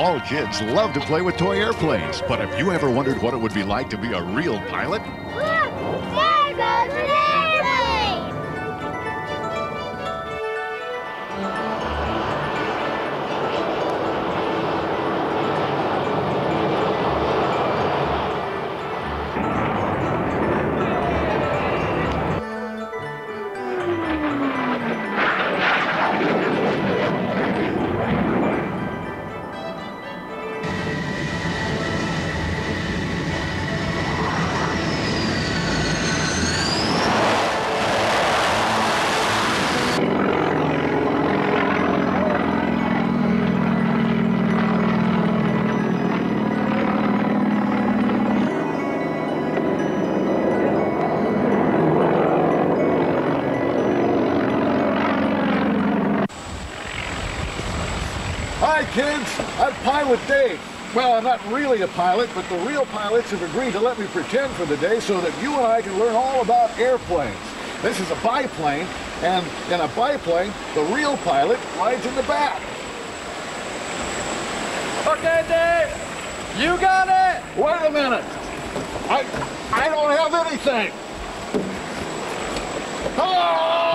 All kids love to play with toy airplanes, but have you ever wondered what it would be like to be a real pilot? Pilot Dave. Well, I'm not really a pilot, but the real pilots have agreed to let me pretend for the day so that you and I can learn all about airplanes. This is a biplane, and in a biplane, the real pilot rides in the back. Okay, Dave. You got it. Wait a minute. I I don't have anything. Ah!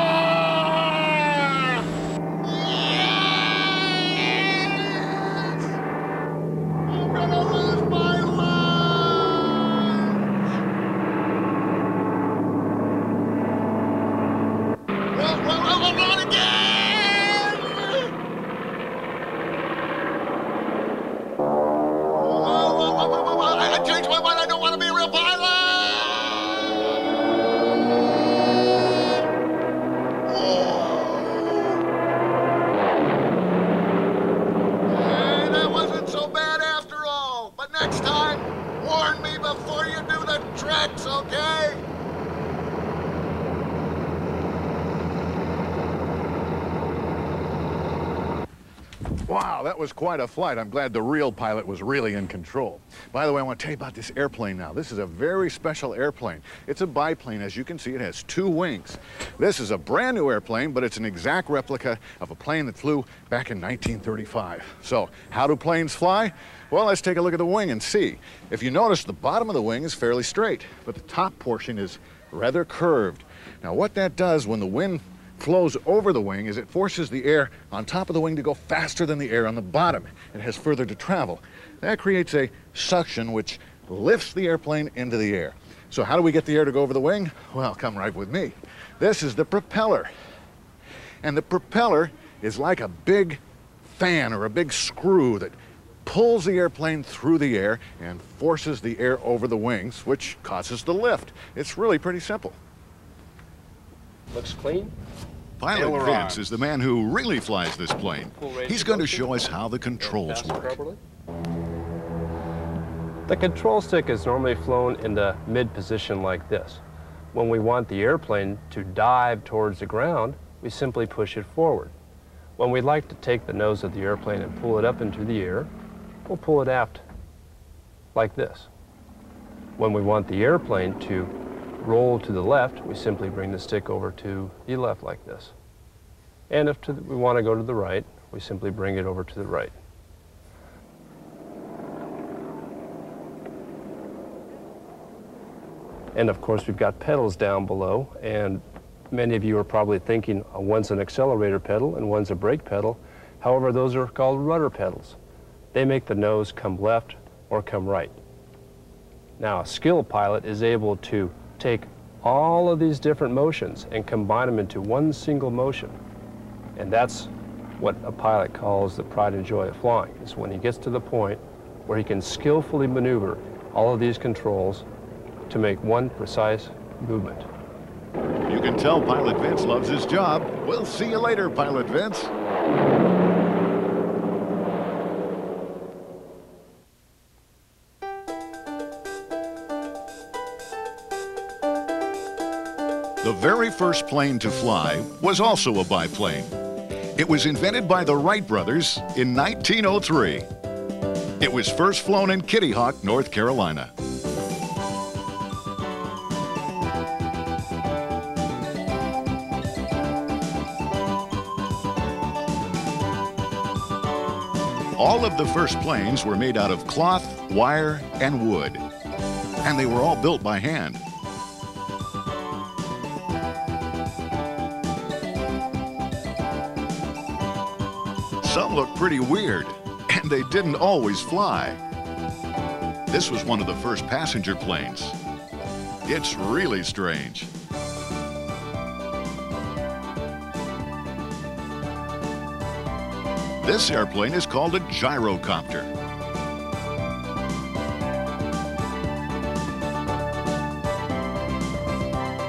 Was quite a flight. I'm glad the real pilot was really in control. By the way, I want to tell you about this airplane now. This is a very special airplane. It's a biplane. As you can see, it has two wings. This is a brand new airplane, but it's an exact replica of a plane that flew back in 1935. So, how do planes fly? Well, let's take a look at the wing and see. If you notice, the bottom of the wing is fairly straight, but the top portion is rather curved. Now, what that does when the wind flows over the wing is it forces the air on top of the wing to go faster than the air on the bottom. It has further to travel. That creates a suction which lifts the airplane into the air. So how do we get the air to go over the wing? Well, come right with me. This is the propeller. And the propeller is like a big fan or a big screw that pulls the airplane through the air and forces the air over the wings, which causes the lift. It's really pretty simple. Looks clean. Pilot Ailerons. Vince is the man who really flies this plane. Full range He's going to show us how the controls work. properly. The control stick is normally flown in the mid position like this. When we want the airplane to dive towards the ground, we simply push it forward. When we'd like to take the nose of the airplane and pull it up into the air, we'll pull it aft like this. When we want the airplane to roll to the left, we simply bring the stick over to the left like this. And if the, we want to go to the right, we simply bring it over to the right. And of course, we've got pedals down below, and many of you are probably thinking uh, one's an accelerator pedal and one's a brake pedal. However, those are called rudder pedals. They make the nose come left or come right. Now, a skilled pilot is able to take all of these different motions and combine them into one single motion. And that's what a pilot calls the pride and joy of flying, is when he gets to the point where he can skillfully maneuver all of these controls to make one precise movement. You can tell Pilot Vince loves his job. We'll see you later, Pilot Vince. First plane to fly was also a biplane. It was invented by the Wright brothers in 1903. It was first flown in Kitty Hawk, North Carolina. All of the first planes were made out of cloth, wire, and wood. And they were all built by hand. Some look pretty weird, and they didn't always fly. This was one of the first passenger planes. It's really strange. This airplane is called a gyrocopter.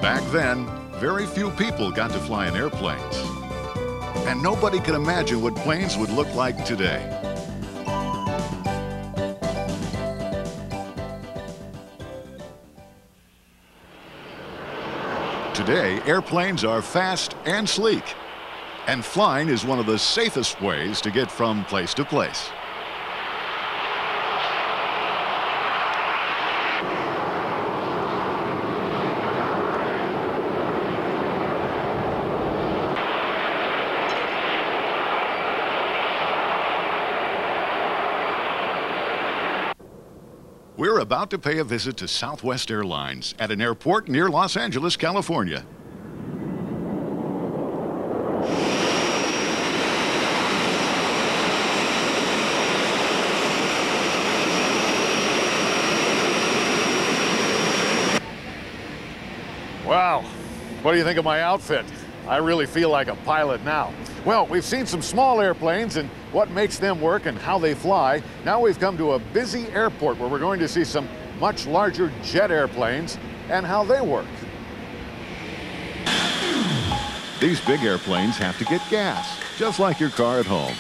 Back then, very few people got to fly in airplanes. And nobody could imagine what planes would look like today. Today, airplanes are fast and sleek. And flying is one of the safest ways to get from place to place. We're about to pay a visit to Southwest Airlines at an airport near Los Angeles, California. Wow, what do you think of my outfit? I really feel like a pilot now. Well, we've seen some small airplanes and what makes them work and how they fly. Now we've come to a busy airport where we're going to see some much larger jet airplanes and how they work. These big airplanes have to get gas, just like your car at home.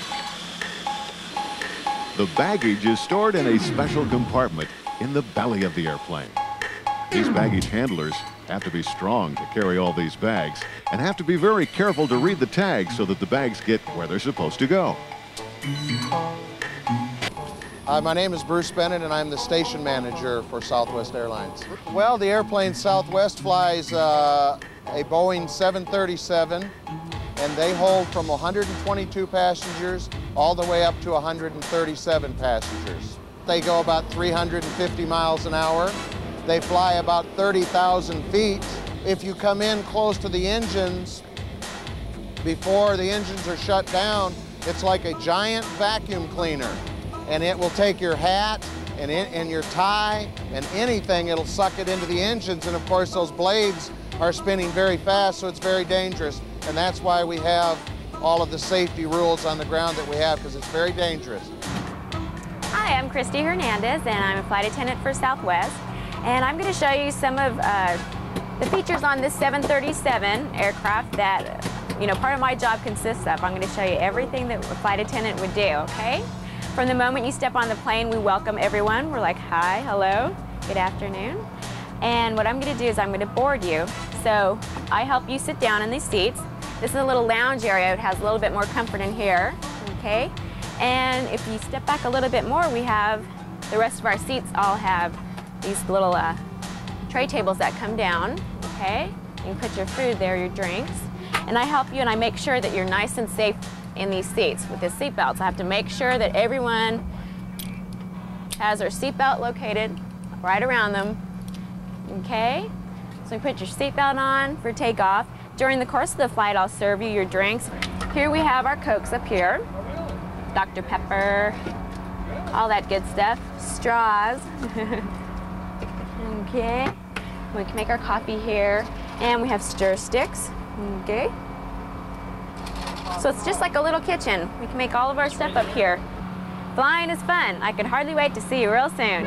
The baggage is stored in a special compartment in the belly of the airplane. These baggage handlers have to be strong to carry all these bags and have to be very careful to read the tags so that the bags get where they're supposed to go. Uh, my name is Bruce Bennett, and I'm the station manager for Southwest Airlines. Well, the airplane Southwest flies uh, a Boeing 737, and they hold from 122 passengers all the way up to 137 passengers. They go about 350 miles an hour. They fly about 30,000 feet. If you come in close to the engines, before the engines are shut down, it's like a giant vacuum cleaner. And it will take your hat and, in, and your tie and anything, it'll suck it into the engines. And of course, those blades are spinning very fast, so it's very dangerous. And that's why we have all of the safety rules on the ground that we have, because it's very dangerous. Hi, I'm Christy Hernandez, and I'm a flight attendant for Southwest. And I'm going to show you some of uh, the features on this 737 aircraft that, you know, part of my job consists of. I'm going to show you everything that a flight attendant would do, okay? From the moment you step on the plane, we welcome everyone. We're like, hi, hello, good afternoon. And what I'm going to do is I'm going to board you. So I help you sit down in these seats. This is a little lounge area. It has a little bit more comfort in here, okay? And if you step back a little bit more, we have the rest of our seats all have these little uh, tray tables that come down, okay? You can put your food there, your drinks. And I help you and I make sure that you're nice and safe in these seats with the seat belts. I have to make sure that everyone has their seatbelt located right around them, okay? So you put your seatbelt on for takeoff. During the course of the flight, I'll serve you your drinks. Here we have our Cokes up here. Dr. Pepper, all that good stuff. Straws. okay. We can make our coffee here. And we have stir sticks. Okay. So it's just like a little kitchen. We can make all of our stuff up here. Flying is fun. I can hardly wait to see you real soon.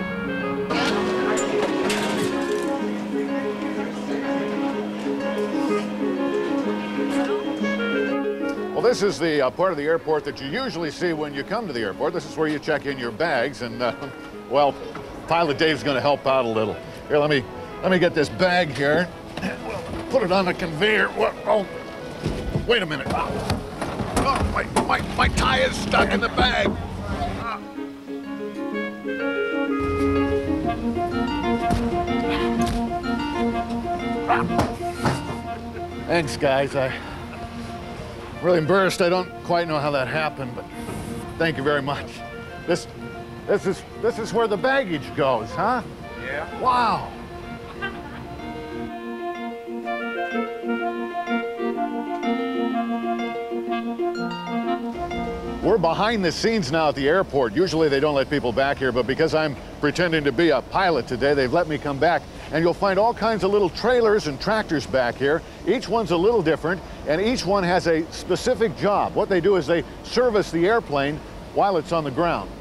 Well, this is the uh, part of the airport that you usually see when you come to the airport. This is where you check in your bags, and uh, well, Pilot Dave's going to help out a little. Here, let me let me get this bag here. We'll put it on the conveyor. Oh, wait a minute. Ah. Oh, my, my, my tie is stuck in the bag. Ah. Ah. Thanks, guys. I really embarrassed. I don't quite know how that happened, but thank you very much. This, this is, this is where the baggage goes, huh? Yeah. Wow. We're behind the scenes now at the airport. Usually they don't let people back here, but because I'm pretending to be a pilot today, they've let me come back. And you'll find all kinds of little trailers and tractors back here. Each one's a little different, and each one has a specific job. What they do is they service the airplane while it's on the ground.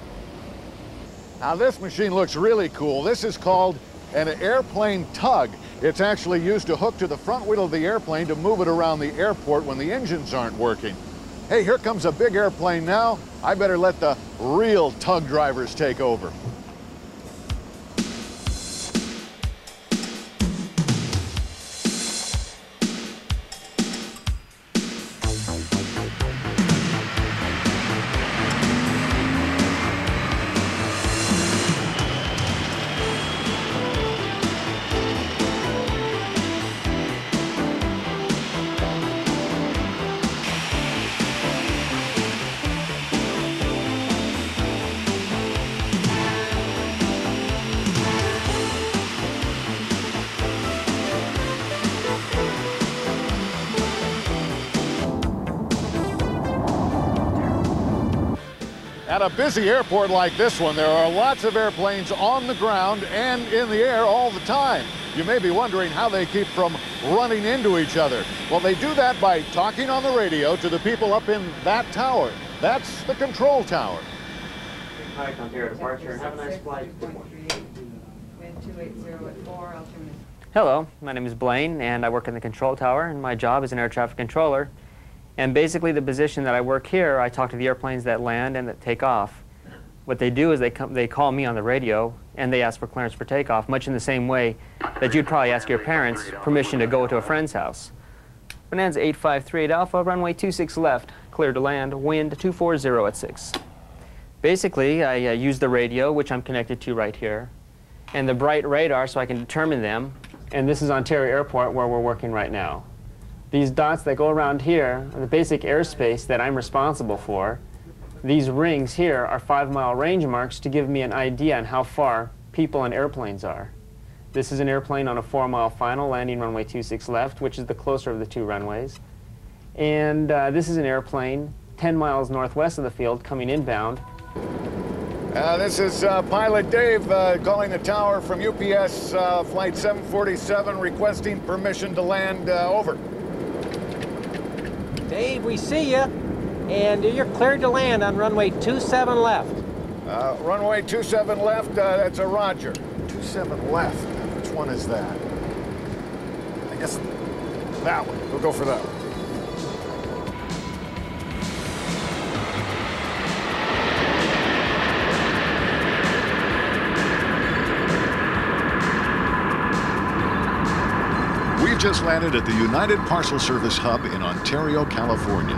Now this machine looks really cool. This is called an airplane tug. It's actually used to hook to the front wheel of the airplane to move it around the airport when the engines aren't working. Hey, here comes a big airplane now. I better let the real tug drivers take over. At a busy airport like this one, there are lots of airplanes on the ground and in the air all the time. You may be wondering how they keep from running into each other. Well, they do that by talking on the radio to the people up in that tower. That's the control tower. Hi, Ontario departure, and have a nice flight. Wind 280 at 4, altimeter. Hello, my name is Blaine, and I work in the control tower, and my job is an air traffic controller. And basically, the position that I work here, I talk to the airplanes that land and that take off. What they do is they, come, they call me on the radio, and they ask for clearance for takeoff, much in the same way that you'd probably ask your parents permission to go to a friend's house. Bonanza 8538 Alpha, runway 26 left, clear to land, wind 240 at 6. Basically, I uh, use the radio, which I'm connected to right here, and the bright radar so I can determine them. And this is Ontario Airport where we're working right now. These dots that go around here are the basic airspace that I'm responsible for. These rings here are five mile range marks to give me an idea on how far people and airplanes are. This is an airplane on a four mile final landing runway 26 left, which is the closer of the two runways. And uh, this is an airplane 10 miles northwest of the field coming inbound Uh, this is uh, Pilot Dave uh, calling the tower from UPS uh, Flight 747 requesting permission to land uh, over. Dave, we see you, and you're cleared to land on runway 27 left. Uh, runway 27 left, uh, that's a Roger. 27 left, which one is that? I guess that one. We'll go for that one. Just landed at the United Parcel Service hub in Ontario, California.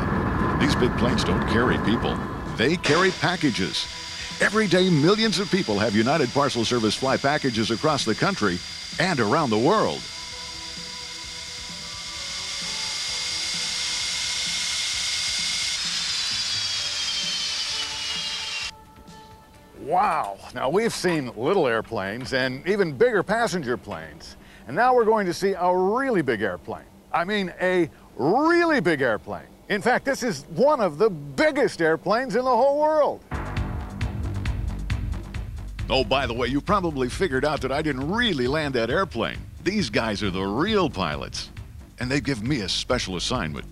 These big planes don't carry people, they carry packages. Every day, millions of people have United Parcel Service fly packages across the country and around the world. Wow. Now, we've seen little airplanes and even bigger passenger planes. And now we're going to see a really big airplane. I mean, a really big airplane. In fact, this is one of the biggest airplanes in the whole world. Oh, by the way, you probably figured out that I didn't really land that airplane. These guys are the real pilots, and they give me a special assignment.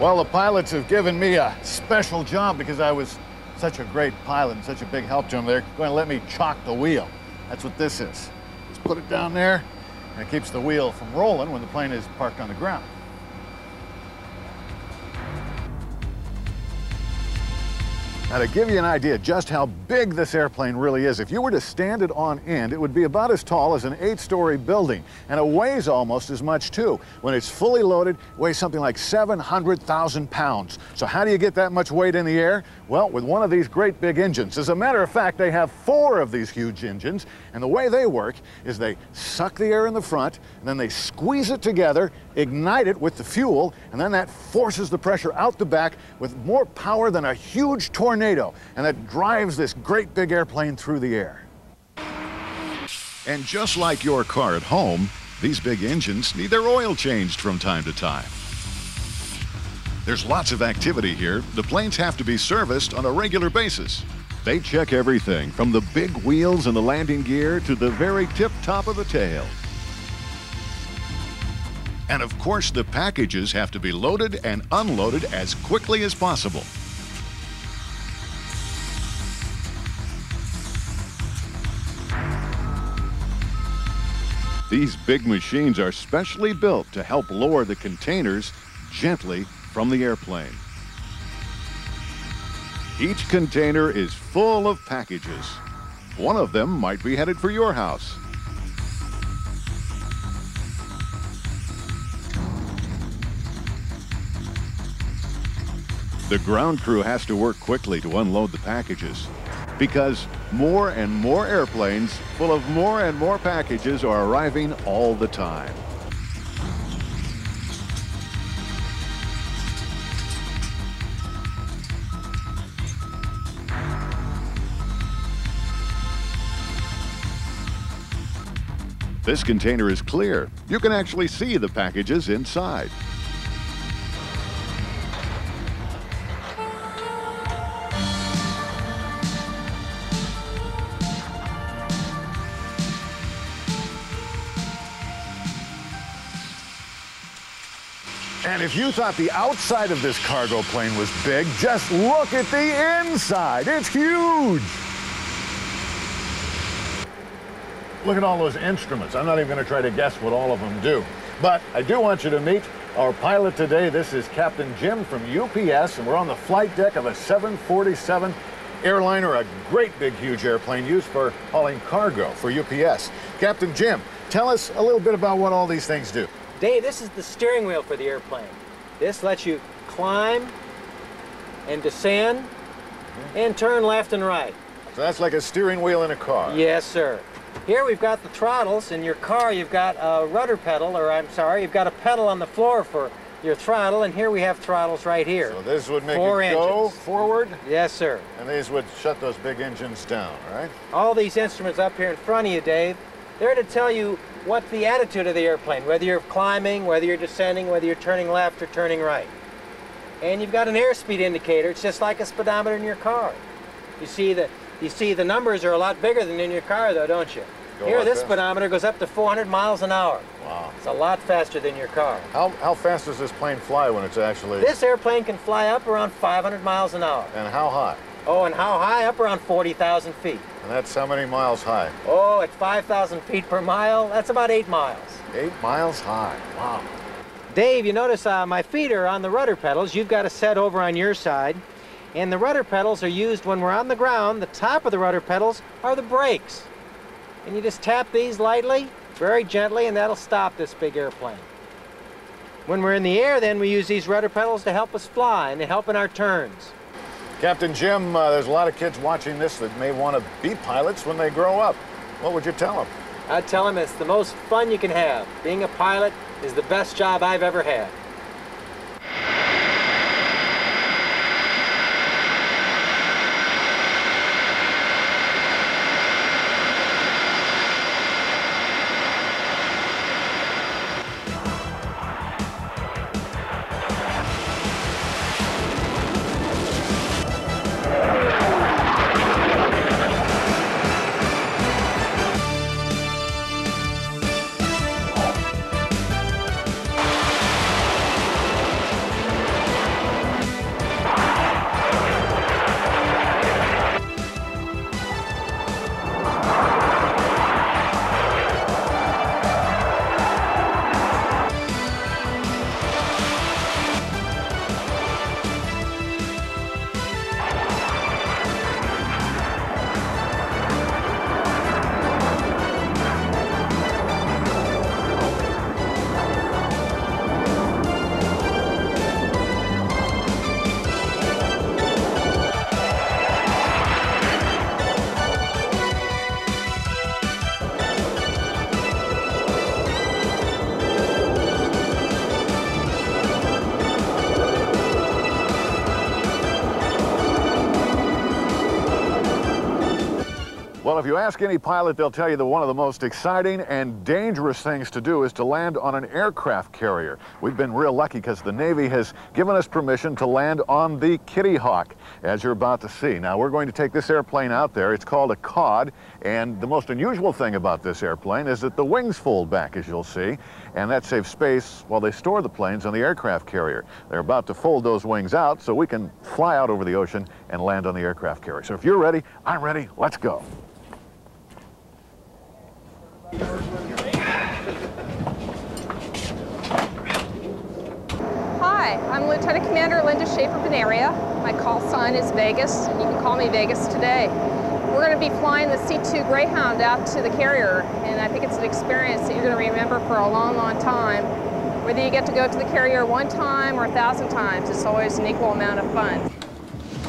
Well, the pilots have given me a special job because I was such a great pilot and such a big help to them. They're going to let me chock the wheel. That's what this is. Just put it down there, and it keeps the wheel from rolling when the plane is parked on the ground. Now, to give you an idea just how big this airplane really is, if you were to stand it on end, it would be about as tall as an eight-story building, and it weighs almost as much, too. When it's fully loaded, it weighs something like 700,000 pounds. So how do you get that much weight in the air? Well, with one of these great big engines. As a matter of fact, they have four of these huge engines, and the way they work is they suck the air in the front, and then they squeeze it together, ignite it with the fuel, and then that forces the pressure out the back with more power than a huge tornado, and that drives this great big airplane through the air. And just like your car at home, these big engines need their oil changed from time to time. There's lots of activity here. The planes have to be serviced on a regular basis. They check everything from the big wheels and the landing gear to the very tip top of the tail. And of course, the packages have to be loaded and unloaded as quickly as possible. These big machines are specially built to help lower the containers gently from the airplane. Each container is full of packages. One of them might be headed for your house. The ground crew has to work quickly to unload the packages because more and more airplanes full of more and more packages are arriving all the time. This container is clear. You can actually see the packages inside. If you thought the outside of this cargo plane was big, just look at the inside. It's huge. Look at all those instruments. I'm not even going to try to guess what all of them do. But I do want you to meet our pilot today. This is Captain Jim from UPS, and we're on the flight deck of a 747 airliner, a great big huge airplane used for hauling cargo for UPS. Captain Jim, tell us a little bit about what all these things do. Dave, this is the steering wheel for the airplane. This lets you climb and descend and turn left and right. So that's like a steering wheel in a car. Yes, sir. Here we've got the throttles. In your car, you've got a rudder pedal, or I'm sorry, you've got a pedal on the floor for your throttle, and here we have throttles right here. So this would make Four it go forward, Yes, sir. and these would shut those big engines down, right? All these instruments up here in front of you, Dave, they're to tell you what the attitude of the airplane, whether you're climbing, whether you're descending, whether you're turning left or turning right. And you've got an airspeed indicator. It's just like a speedometer in your car. You see the you see the numbers are a lot bigger than in your car, though, don't you? Go Here, like this this? speedometer goes up to 400 miles an hour. Wow. It's a lot faster than your car. How, how fast does this plane fly when it's actually... This airplane can fly up around 500 miles an hour. And how high? Oh, and how high? Up around 40,000 feet. And that's how many miles high? Oh, at 5,000 feet per mile, that's about eight miles. Eight miles high. Wow. Dave, you notice uh, my feet are on the rudder pedals. You've got a set over on your side. And the rudder pedals are used when we're on the ground. The top of the rudder pedals are the brakes. And you just tap these lightly, very gently, and that'll stop this big airplane. When we're in the air, then we use these rudder pedals to help us fly and to help in our turns. Captain Jim, uh, there's a lot of kids watching this that may want to be pilots when they grow up. What would you tell them? I'd tell them it's the most fun you can have. Being a pilot is the best job I've ever had. Ask any pilot, they'll tell you that one of the most exciting and dangerous things to do is to land on an aircraft carrier. We've been real lucky because the Navy has given us permission to land on the Kitty Hawk, as you're about to see. Now, we're going to take this airplane out there. It's called a COD, and the most unusual thing about this airplane is that the wings fold back, as you'll see, and that saves space while they store the planes on the aircraft carrier. They're about to fold those wings out so we can fly out over the ocean and land on the aircraft carrier. So if you're ready, I'm ready, let's go. Hi, I'm Lieutenant Commander Linda Schaefer Benaria. My call sign is Vegas, and you can call me Vegas today. We're going to be flying the C-2 Greyhound out to the carrier, and I think it's an experience that you're going to remember for a long, long time. Whether you get to go to the carrier one time or a thousand times, it's always an equal amount of fun.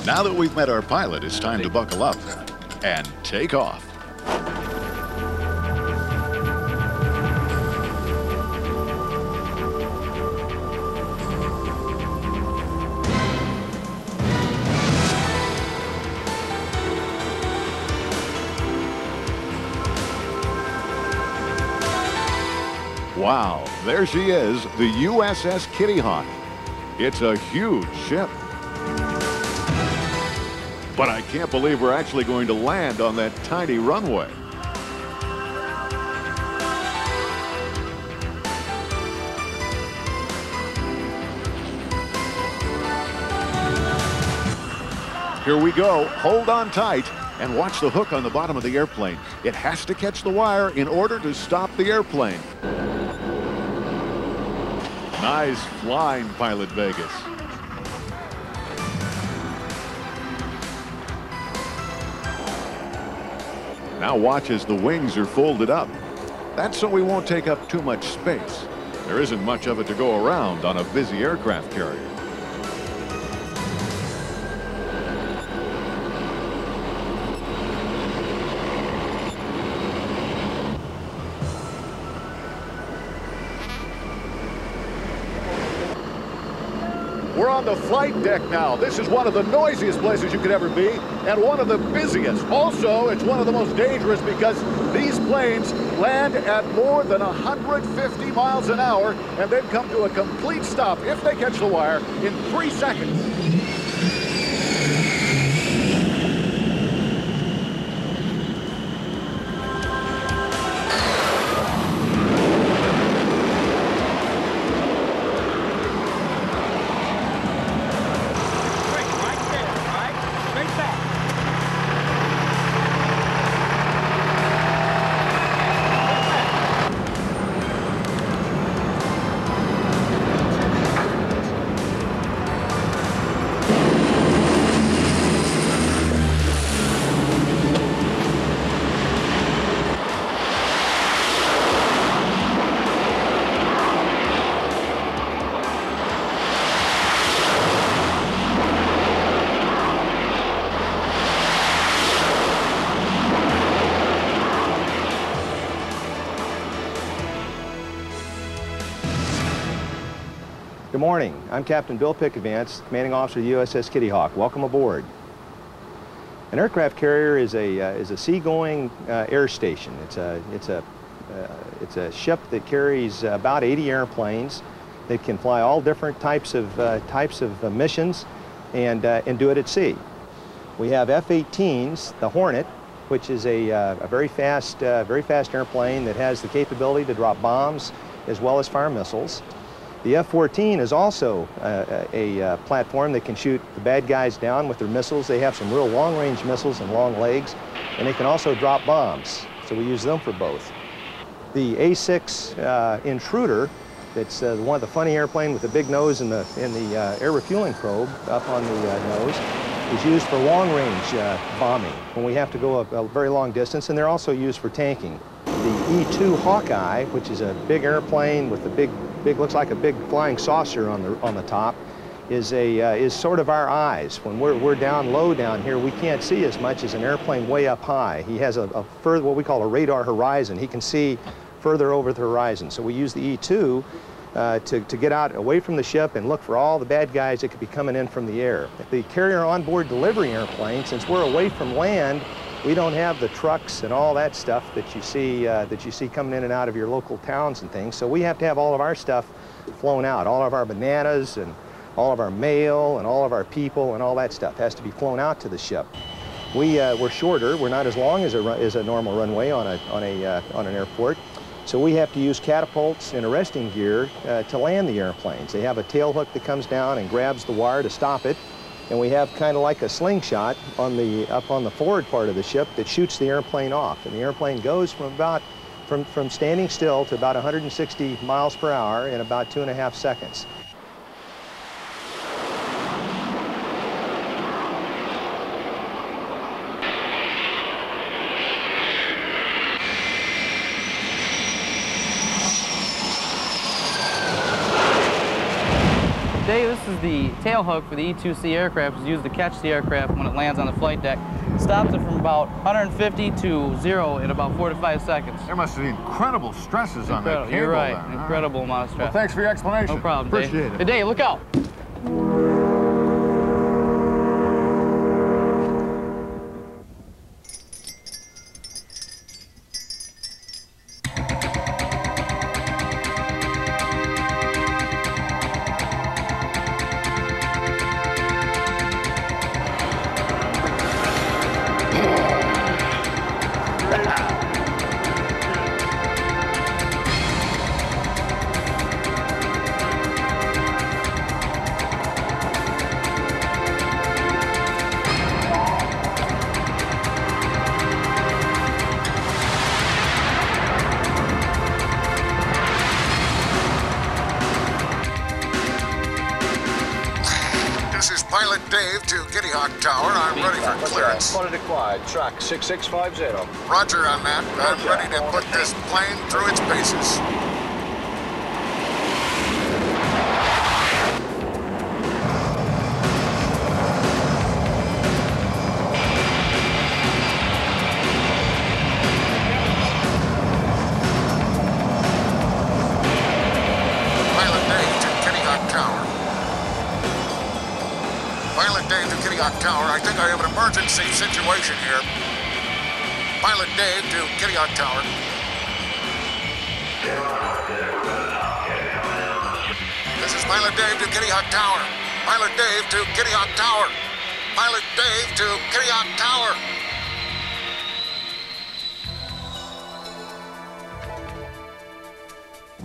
Now that we've met our pilot, it's time to buckle up and take off. Wow, there she is, the USS Kitty Hawk. It's a huge ship. But I can't believe we're actually going to land on that tiny runway. Here we go. Hold on tight and watch the hook on the bottom of the airplane. It has to catch the wire in order to stop the airplane. Nice flying, Pilot Vegas. Now watch as the wings are folded up. That's so we won't take up too much space. There isn't much of it to go around on a busy aircraft carrier. On the flight deck now. This is one of the noisiest places you could ever be and one of the busiest. Also, it's one of the most dangerous because these planes land at more than 150 miles an hour and then come to a complete stop if they catch the wire in three seconds. Good morning. I'm Captain Bill Pickavance, Commanding Officer of the USS Kitty Hawk. Welcome aboard. An aircraft carrier is a, uh, is a seagoing uh, air station. It's a, it's, a, uh, it's a ship that carries about 80 airplanes that can fly all different types of, uh, types of uh, missions and, uh, and do it at sea. We have F-18s, the Hornet, which is a, a very, fast, very fast airplane that has the capability to drop bombs as well as fire missiles. The F-14 is also uh, a, a platform that can shoot the bad guys down with their missiles. They have some real long-range missiles and long legs, and they can also drop bombs, so we use them for both. The A-6 uh, Intruder, that's uh, one of the funny airplane with the big nose and the, and the uh, air refueling probe up on the uh, nose, is used for long-range uh, bombing when we have to go a, a very long distance, and they're also used for tanking. The E-2 Hawkeye, which is a big airplane with a big big, looks like a big flying saucer on the, on the top, is, a, uh, is sort of our eyes. When we're, we're down low down here, we can't see as much as an airplane way up high. He has a, a further, what we call a radar horizon. He can see further over the horizon. So we use the E-2 uh, to, to get out away from the ship and look for all the bad guys that could be coming in from the air. The carrier onboard delivery airplane, since we're away from land, We don't have the trucks and all that stuff that you see uh, that you see coming in and out of your local towns and things. So we have to have all of our stuff flown out. All of our bananas and all of our mail and all of our people and all that stuff has to be flown out to the ship. We, uh, we're shorter. We're not as long as a, as a normal runway on, a, on, a, uh, on an airport. So we have to use catapults and arresting gear uh, to land the airplanes. They have a tail hook that comes down and grabs the wire to stop it. And we have kind of like a slingshot on the, up on the forward part of the ship that shoots the airplane off. And the airplane goes from about, from, from standing still to about 160 miles per hour in about two and a half seconds. Today, this is the tail hook for the E-2C aircraft. is used to catch the aircraft when it lands on the flight deck. Stops it from about 150 to zero in about four to five seconds. There must be incredible stresses on that Incredible. cable You're right. huh? Incredible amount of stress. Well, thanks for your explanation. No problem, Appreciate Dave. it. Hey, Dave, look out. Track 6650. Roger on that. I'm ready to put this plane through its paces. Dave to Kitty Hawk Tower. This is Pilot Dave to Kitty Hawk Tower. Pilot Dave to Kitty Hawk Tower. Pilot Dave to Kitty Hawk Tower.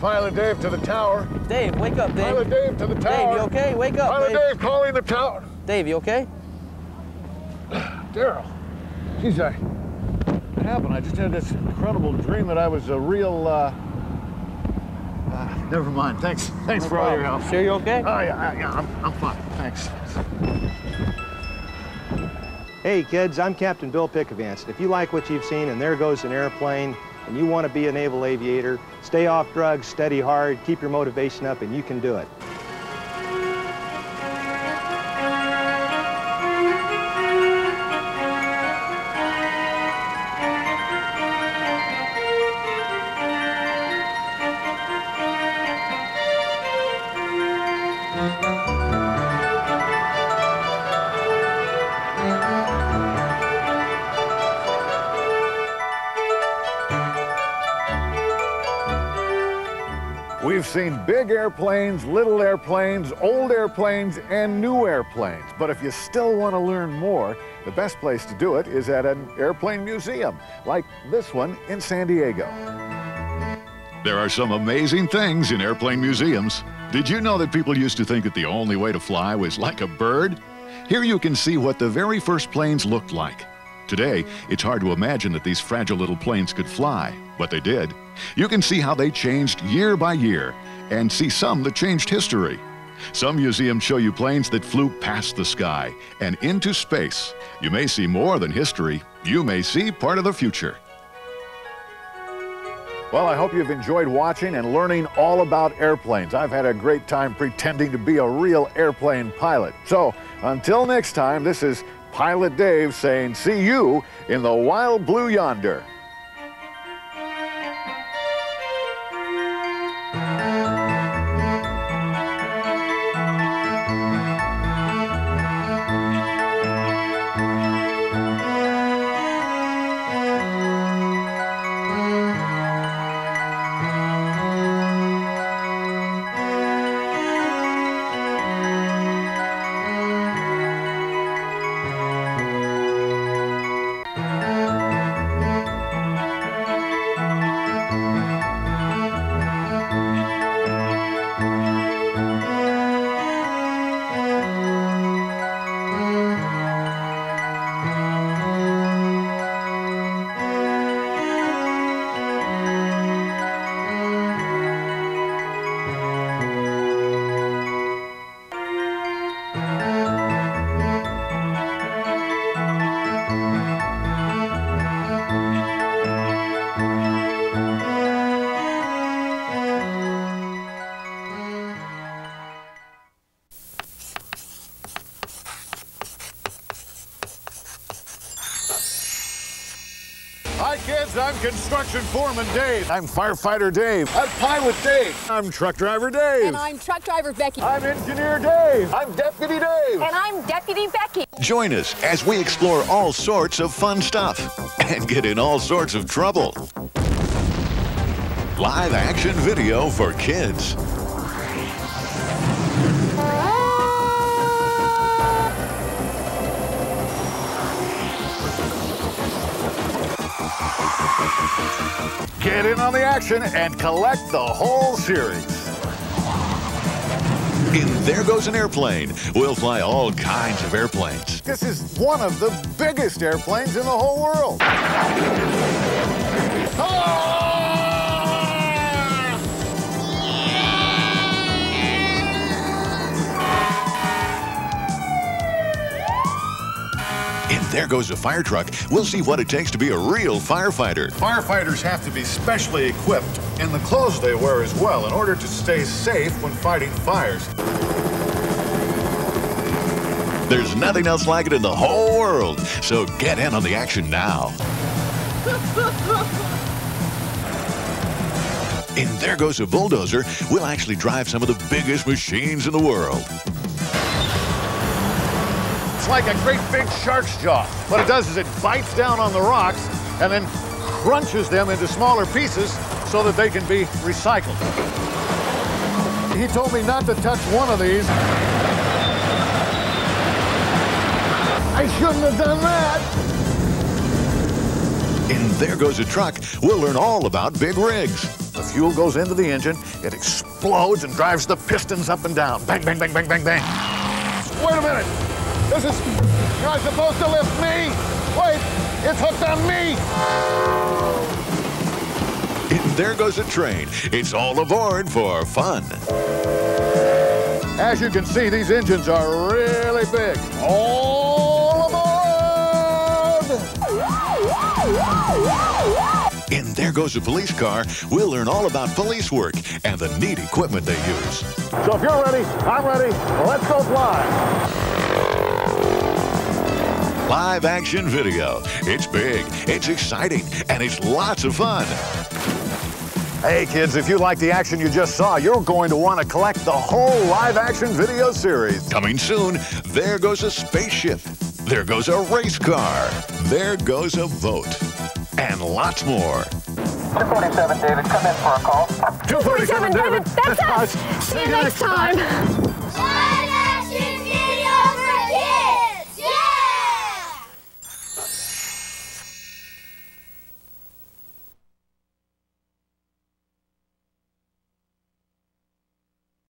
Pilot Dave to the tower. Dave, wake up, Dave. Pilot Dave to the tower. Dave, you okay? Wake up, Pilot Dave. Dave calling the tower. Dave, you okay? Daryl. Geez, I. What happened? I just had this incredible dream that I was a real. Uh, uh, never mind. Thanks. Thanks No for all your help. Sure you okay? Oh yeah, yeah. I'm, I'm fine. Thanks. Hey kids, I'm Captain Bill Pickavance. If you like what you've seen and there goes an airplane and you want to be a naval aviator, stay off drugs, study hard, keep your motivation up, and you can do it. We've seen big airplanes, little airplanes, old airplanes, and new airplanes. But if you still want to learn more, the best place to do it is at an airplane museum, like this one in San Diego. There are some amazing things in airplane museums. Did you know that people used to think that the only way to fly was like a bird? Here you can see what the very first planes looked like. Today, it's hard to imagine that these fragile little planes could fly, but they did. You can see how they changed year by year and see some that changed history. Some museums show you planes that flew past the sky and into space. You may see more than history, you may see part of the future. Well, I hope you've enjoyed watching and learning all about airplanes. I've had a great time pretending to be a real airplane pilot. So, until next time, this is Pilot Dave saying, see you in the wild blue yonder. Kids. I'm construction foreman Dave. I'm firefighter Dave. I'm pilot Dave. I'm truck driver Dave. And I'm truck driver Becky. I'm engineer Dave. I'm deputy Dave. And I'm deputy Becky. Join us as we explore all sorts of fun stuff and get in all sorts of trouble. Live action video for kids. Get in on the action and collect the whole series. In There Goes an Airplane, we'll fly all kinds of airplanes. This is one of the biggest airplanes in the whole world. In There Goes a Fire Truck, we'll see what it takes to be a real firefighter. Firefighters have to be specially equipped in the clothes they wear as well in order to stay safe when fighting fires. There's nothing else like it in the whole world, so get in on the action now. In There Goes a Bulldozer, we'll actually drive some of the biggest machines in the world. It's like a great big shark's jaw. What it does is it bites down on the rocks and then crunches them into smaller pieces so that they can be recycled. He told me not to touch one of these. I shouldn't have done that. In There Goes a Truck, we'll learn all about big rigs. The fuel goes into the engine, it explodes and drives the pistons up and down. Bang, bang, bang, bang, bang, bang. Wait a minute. This is, you're not supposed to lift me. Wait, it's hooked on me. In There Goes a Train, it's all aboard for fun. As you can see, these engines are really big. All aboard! In There Goes a Police Car, we'll learn all about police work and the neat equipment they use. So if you're ready, I'm ready. Let's go fly. Live action video. It's big, it's exciting, and it's lots of fun. Hey kids, if you like the action you just saw, you're going to want to collect the whole live action video series. Coming soon, there goes a spaceship. There goes a race car. There goes a boat. And lots more. 247, David, come in for a call. 247, David. That's us. See you next time.